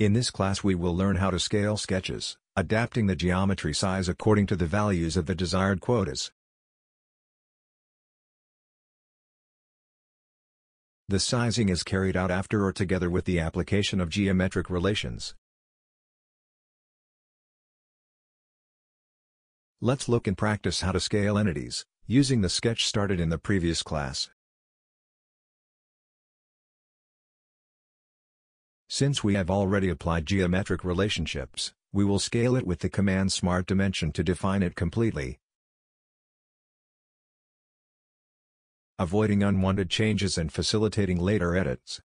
In this class we will learn how to scale sketches, adapting the geometry size according to the values of the desired quotas. The sizing is carried out after or together with the application of geometric relations. Let's look and practice how to scale entities, using the sketch started in the previous class. Since we have already applied geometric relationships, we will scale it with the command Smart Dimension to define it completely. Avoiding unwanted changes and facilitating later edits.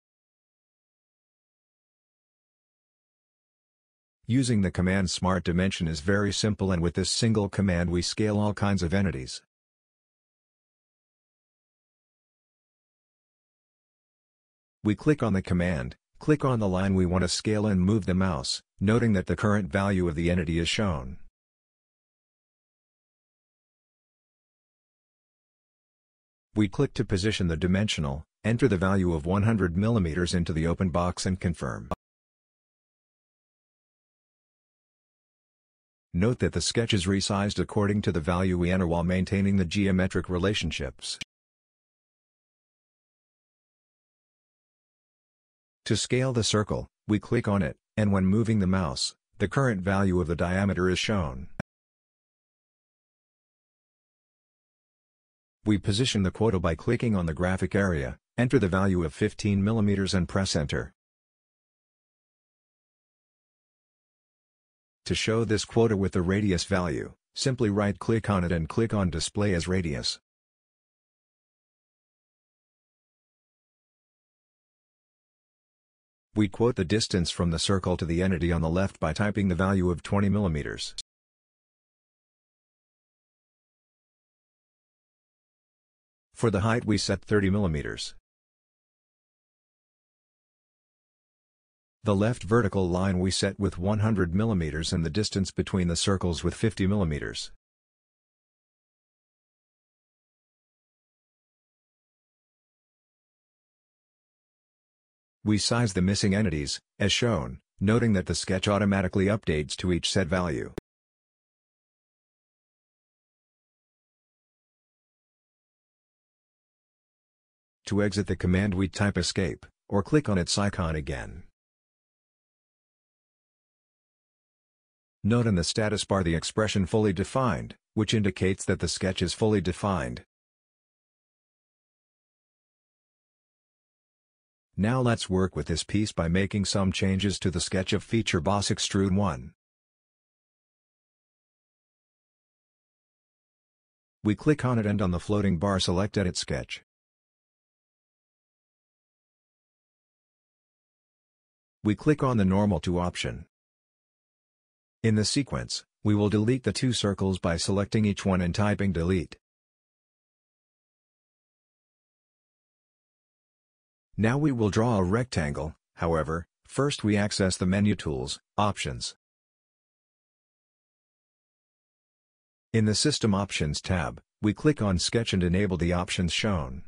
Using the command Smart Dimension is very simple and with this single command we scale all kinds of entities. We click on the command, Click on the line we want to scale and move the mouse, noting that the current value of the entity is shown. We click to position the dimensional, enter the value of 100 mm into the open box and confirm. Note that the sketch is resized according to the value we enter while maintaining the geometric relationships. To scale the circle, we click on it, and when moving the mouse, the current value of the diameter is shown. We position the quota by clicking on the graphic area, enter the value of 15 mm and press enter. To show this quota with the radius value, simply right-click on it and click on Display as Radius. We quote the distance from the circle to the entity on the left by typing the value of 20 mm. For the height we set 30 mm. The left vertical line we set with 100 mm and the distance between the circles with 50 mm. We size the missing entities, as shown, noting that the sketch automatically updates to each set value. To exit the command we type escape, or click on its icon again. Note in the status bar the expression fully defined, which indicates that the sketch is fully defined. Now let's work with this piece by making some changes to the sketch of feature boss extrude 1. We click on it and on the floating bar select Edit Sketch. We click on the Normal to option. In the sequence, we will delete the two circles by selecting each one and typing delete. Now we will draw a rectangle, however, first we access the menu tools, Options. In the System Options tab, we click on Sketch and enable the options shown.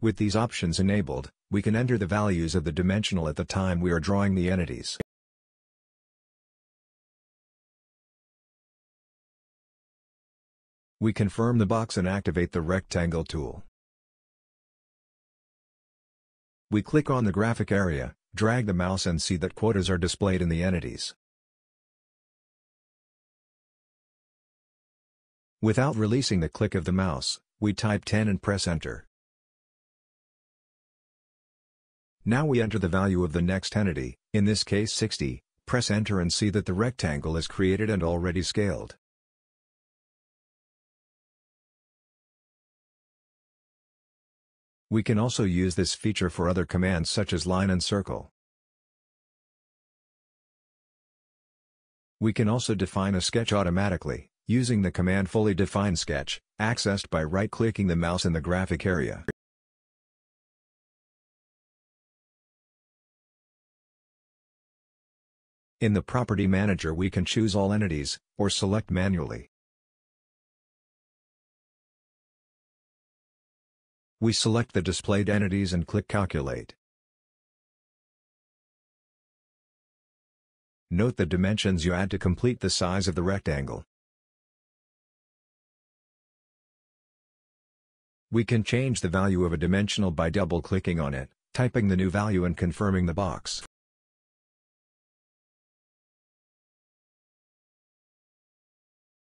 With these options enabled, we can enter the values of the dimensional at the time we are drawing the entities. We confirm the box and activate the Rectangle tool. We click on the graphic area, drag the mouse and see that quotas are displayed in the entities. Without releasing the click of the mouse, we type 10 and press enter. Now we enter the value of the next entity, in this case 60, press enter and see that the rectangle is created and already scaled. We can also use this feature for other commands such as line and circle. We can also define a sketch automatically, using the command fully define sketch, accessed by right-clicking the mouse in the graphic area. In the Property Manager we can choose all entities, or select manually. We select the displayed entities and click Calculate. Note the dimensions you add to complete the size of the rectangle. We can change the value of a dimensional by double-clicking on it, typing the new value and confirming the box.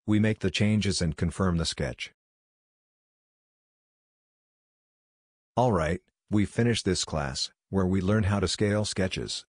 We make the changes and confirm the sketch. Alright, we finished this class, where we learn how to scale sketches.